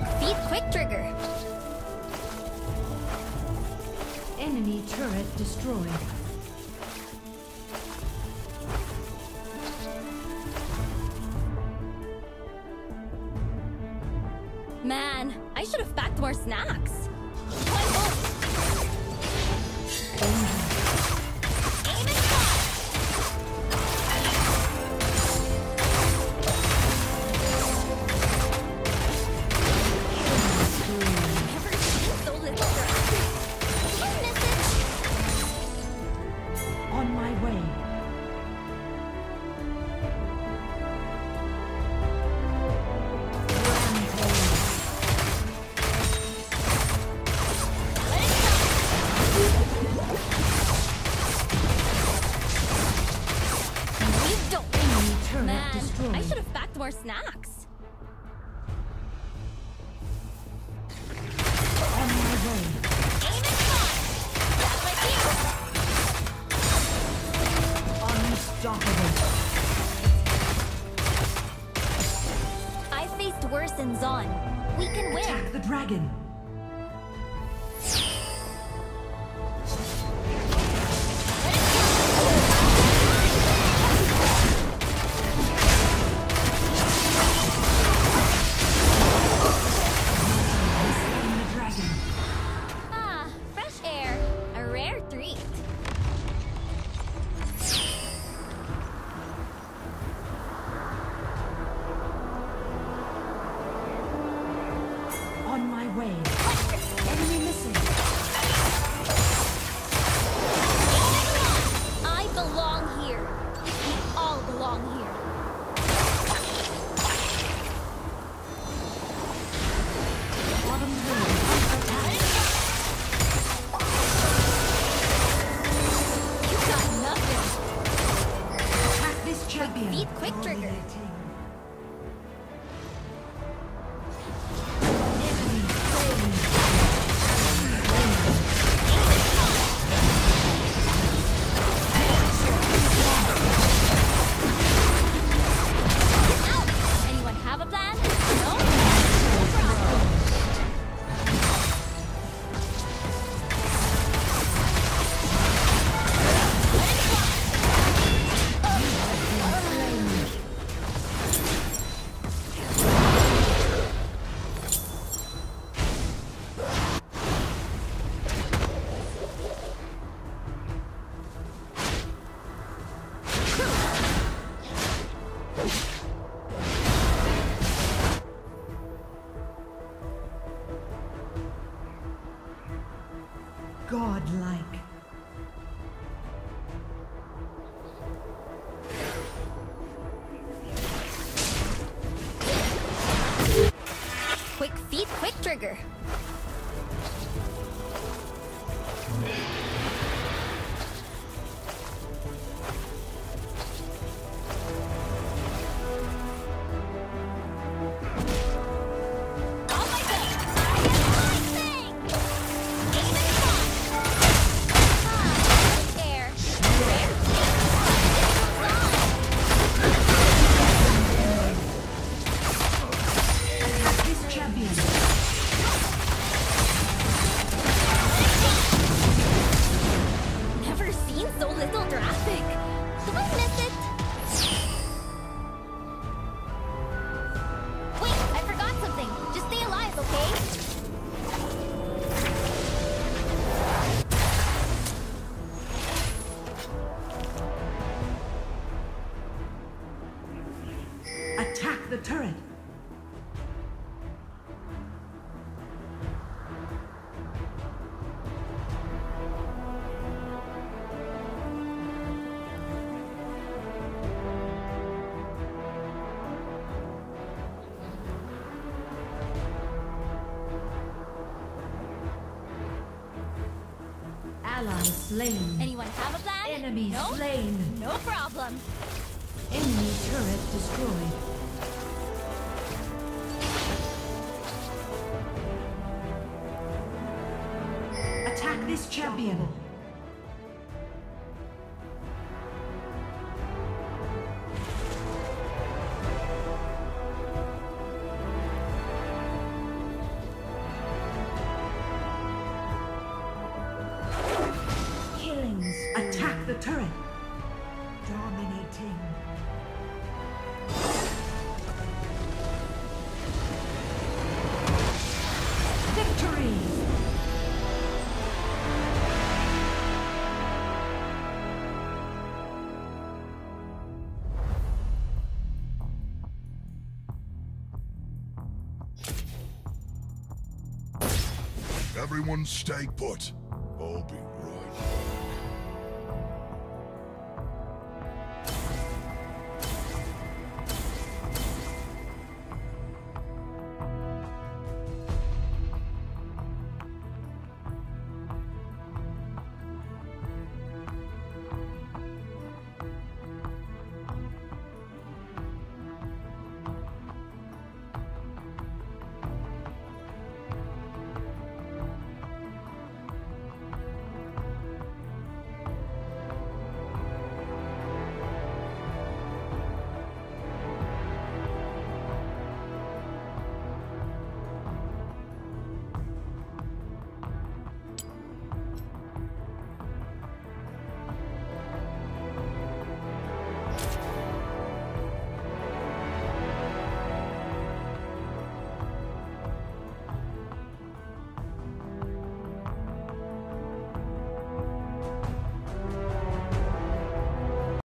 feet quick trigger. Enemy turret destroyed. Man, I should have packed more snacks. On my way. You don't. Enemy turret Man. I should have packed more snacks. Dragon. Beat quick trigger. Godlike. Quick feet, quick trigger. So little traffic. Did I miss it? Wait, I forgot something. Just stay alive, okay? Attack the turret. Slain. Anyone have a plan? Enemy no? slain. No problem. Enemy turret destroyed. Attack this champion. The turret. Dominating. Victory! Everyone stay put. I'll be